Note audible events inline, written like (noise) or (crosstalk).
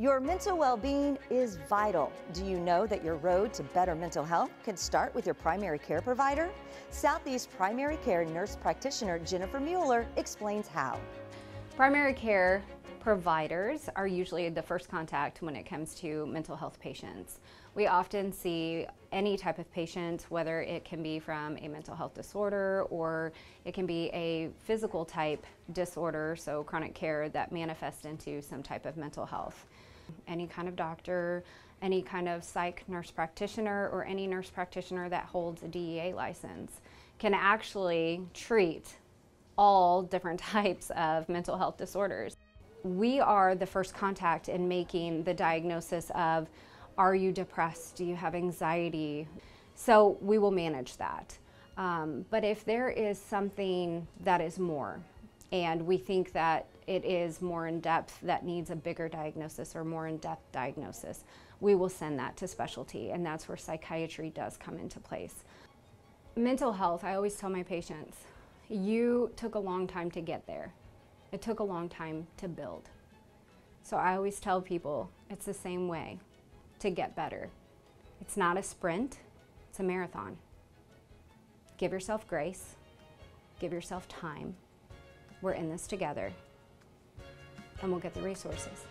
Your mental well being is vital. Do you know that your road to better mental health can start with your primary care provider? Southeast Primary Care Nurse Practitioner Jennifer Mueller explains how. Primary care providers are usually the first contact when it comes to mental health patients. We often see any type of patient, whether it can be from a mental health disorder or it can be a physical type disorder, so chronic care that manifests into some type of mental health. Any kind of doctor, any kind of psych nurse practitioner, or any nurse practitioner that holds a DEA license can actually treat all different (laughs) types of mental health disorders. We are the first contact in making the diagnosis of are you depressed? Do you have anxiety? So we will manage that. Um, but if there is something that is more, and we think that it is more in depth that needs a bigger diagnosis or more in depth diagnosis, we will send that to specialty, and that's where psychiatry does come into place. Mental health, I always tell my patients, you took a long time to get there. It took a long time to build. So I always tell people it's the same way to get better. It's not a sprint, it's a marathon. Give yourself grace, give yourself time. We're in this together, and we'll get the resources.